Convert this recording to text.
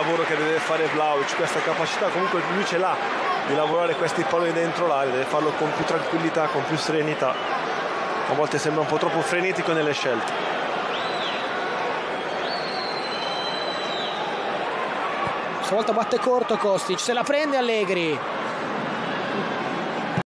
lavoro che deve fare Vlaovic, questa capacità comunque lui ce l'ha di lavorare questi palloni dentro l'area, deve farlo con più tranquillità, con più serenità. A volte sembra un po' troppo frenetico nelle scelte. Stavolta batte corto Kostic, se la prende Allegri.